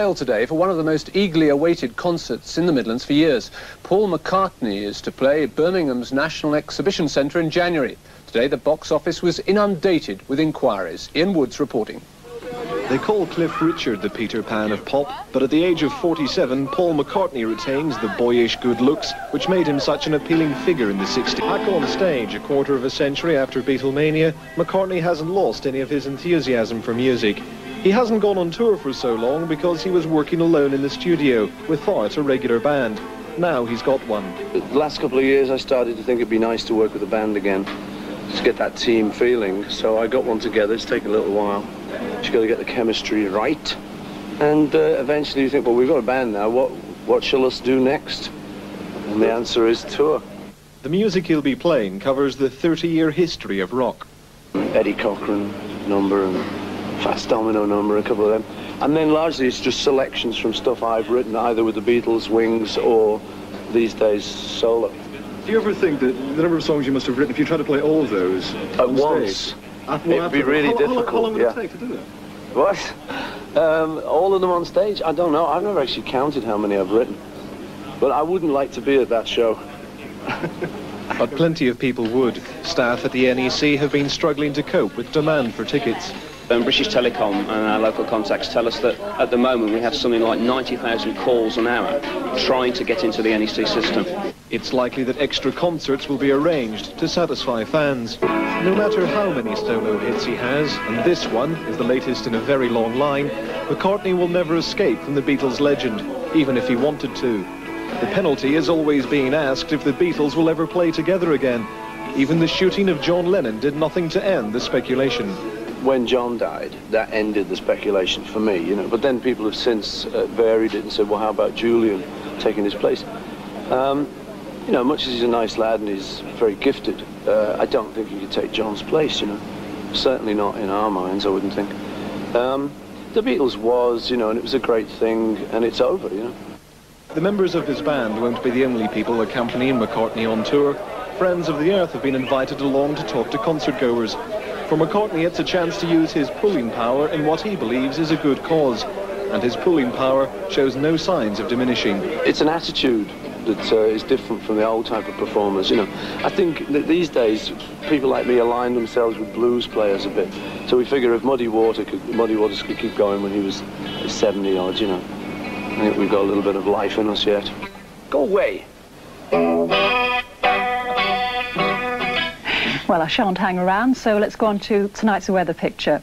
sale today for one of the most eagerly awaited concerts in the Midlands for years. Paul McCartney is to play Birmingham's National Exhibition Centre in January. Today the box office was inundated with inquiries. Ian Woods reporting. They call Cliff Richard the Peter Pan of pop, but at the age of 47, Paul McCartney retains the boyish good looks, which made him such an appealing figure in the 60s. Back on stage a quarter of a century after Beatlemania, McCartney hasn't lost any of his enthusiasm for music. He hasn't gone on tour for so long because he was working alone in the studio without a regular band. Now he's got one. The last couple of years I started to think it'd be nice to work with a band again, to get that team feeling. So I got one together. It's taken a little while. You've got to get the chemistry right. And uh, eventually you think, well, we've got a band now. What, what shall us do next? And the answer is tour. The music he'll be playing covers the 30-year history of rock. Eddie Cochran number and Fats Domino number, a couple of them. And then largely it's just selections from stuff I've written, either with the Beatles, Wings, or these days solo. Do you ever think that the number of songs you must have written, if you try to play all of those At once, stage, it'd be really how, difficult. How, how long would yeah. it take to do that? What? Um, all of them on stage? I don't know. I've never actually counted how many I've written. But I wouldn't like to be at that show. But plenty of people would. Staff at the NEC have been struggling to cope with demand for tickets. Um, British Telecom and our local contacts tell us that at the moment we have something like 90,000 calls an hour trying to get into the NEC system. It's likely that extra concerts will be arranged to satisfy fans. No matter how many solo hits he has, and this one is the latest in a very long line, McCartney will never escape from the Beatles legend, even if he wanted to. The penalty is always being asked if the Beatles will ever play together again. Even the shooting of John Lennon did nothing to end the speculation. When John died, that ended the speculation for me, you know. But then people have since uh, varied it and said, well, how about Julian taking his place? Um, you know, much as he's a nice lad and he's very gifted, uh, I don't think he could take John's place, you know. Certainly not in our minds, I wouldn't think. Um, the Beatles was, you know, and it was a great thing, and it's over, you know. The members of his band won't be the only people accompanying McCartney on tour. Friends of the Earth have been invited along to talk to concert goers. For McCartney, it's a chance to use his pulling power in what he believes is a good cause. And his pulling power shows no signs of diminishing. It's an attitude that uh, is different from the old type of performers, you know. I think that these days, people like me align themselves with blues players a bit. So we figure if Muddy, Water could, Muddy Waters could keep going when he was 70 odd, you know. I think we've got a little bit of life in us yet. Go away. Well, I shan't hang around, so let's go on to tonight's weather picture.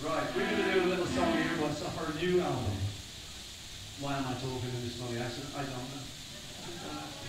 Right, we're going to do a little song here what's off our new album. Why am I talking in this funny accent? I don't know.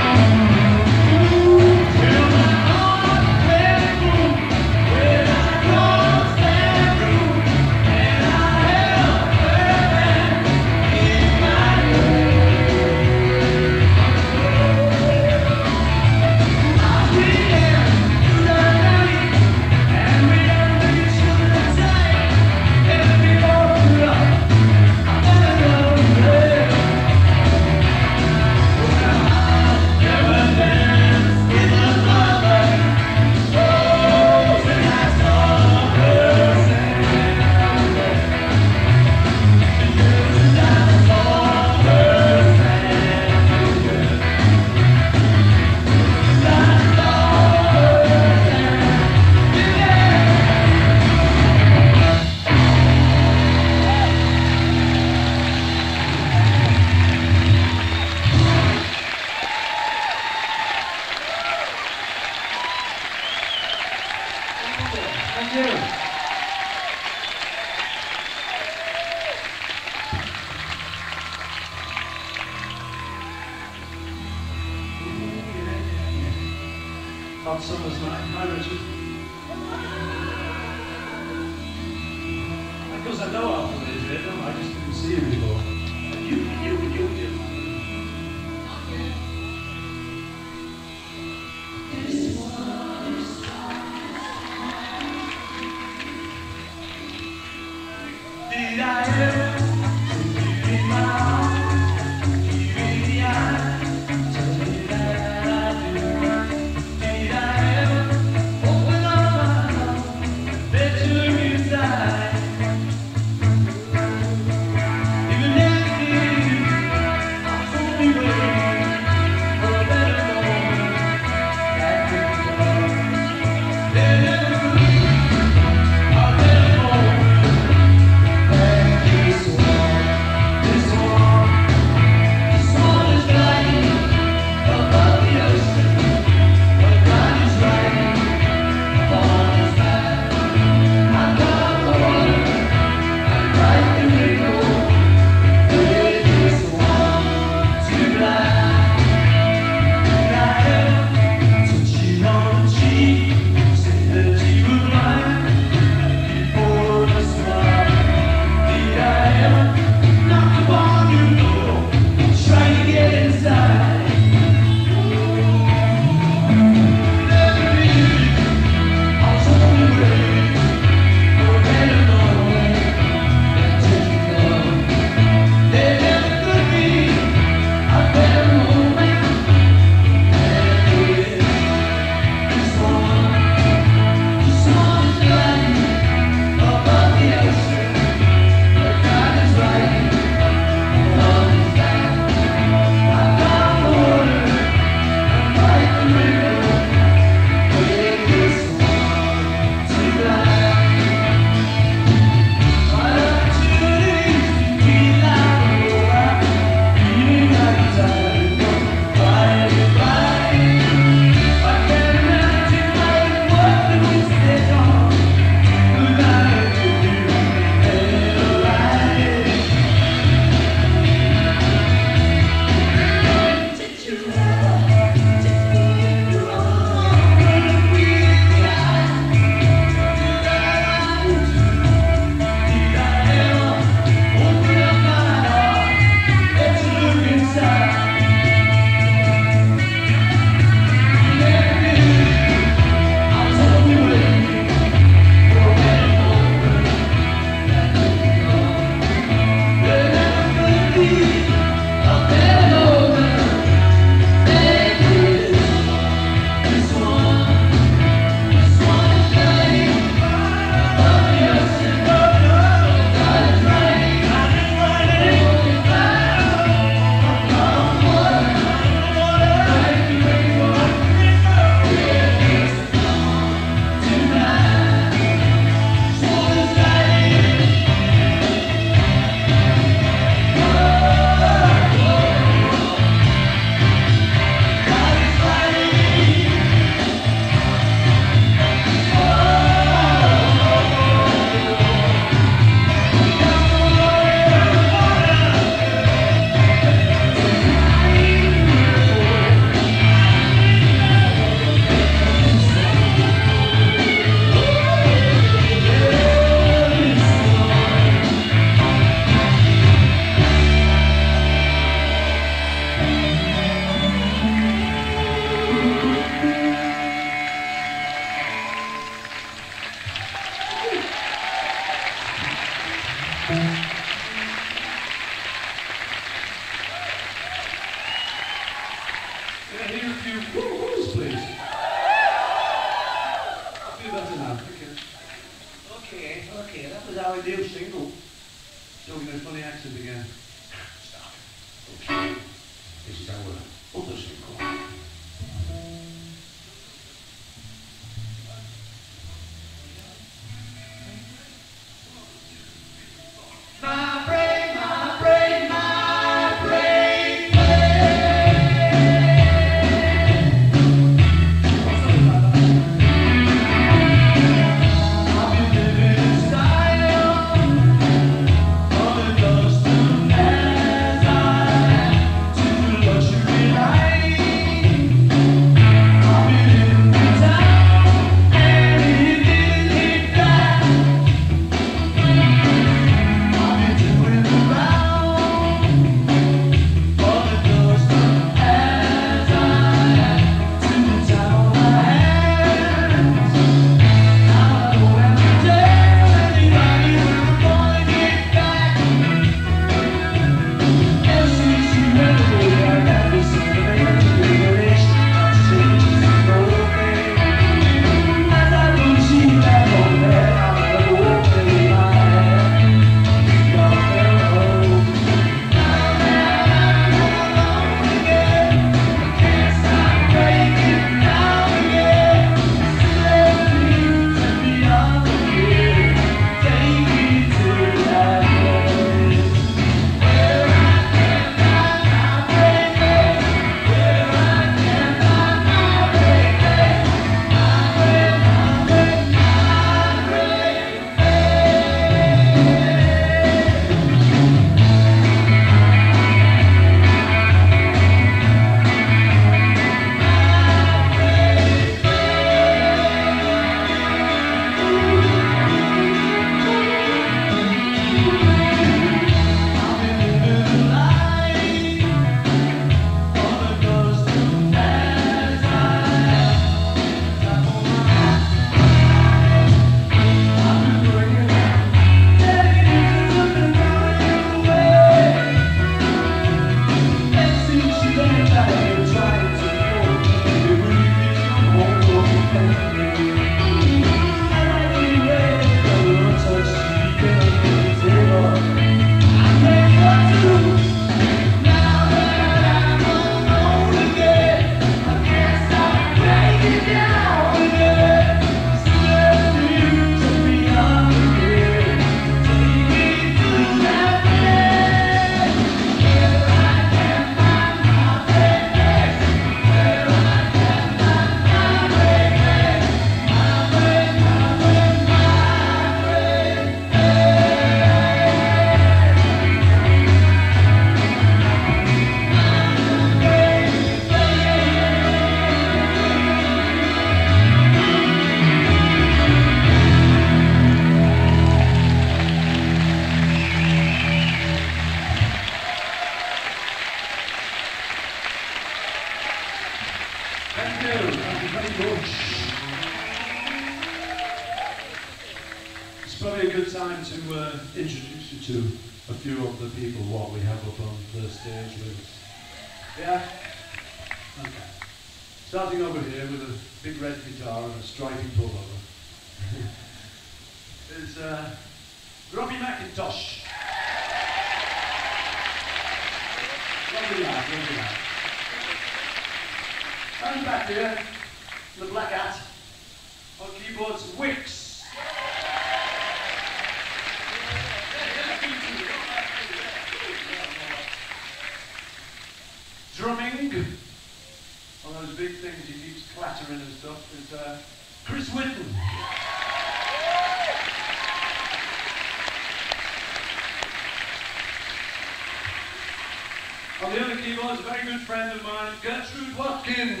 a very good friend of mine, Gertrude Watkins.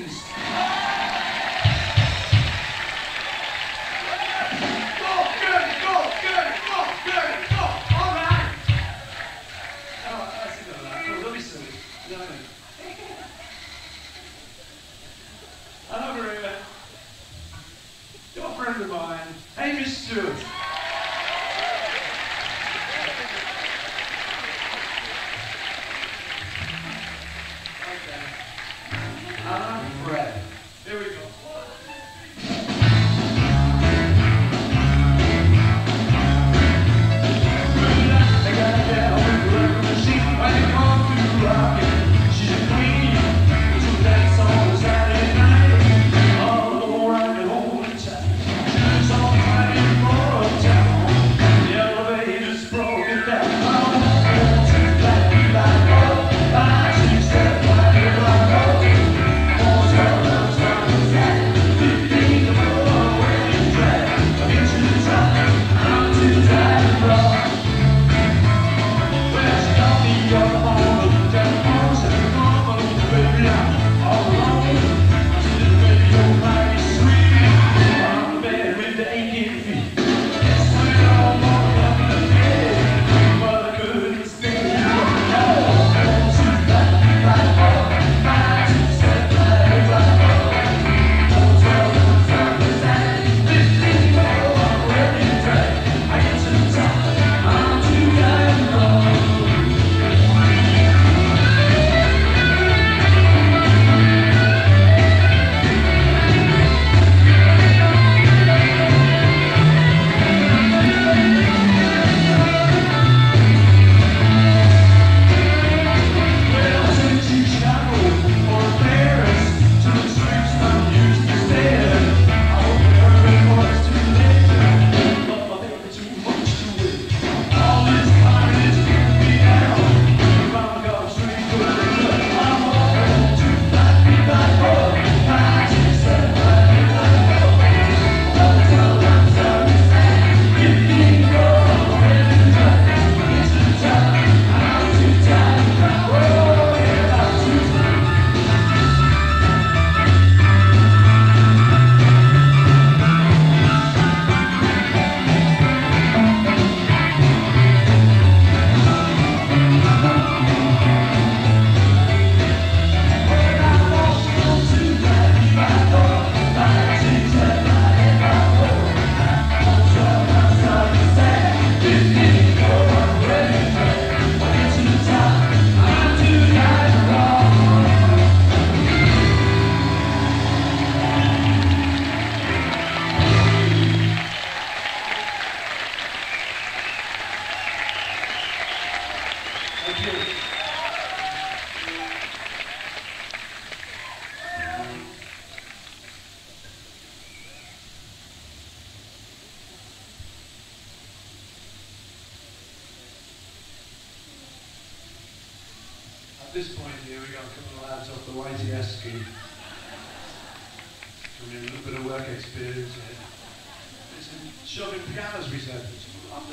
said, they said, Sylvan Piano's receptionist, I'm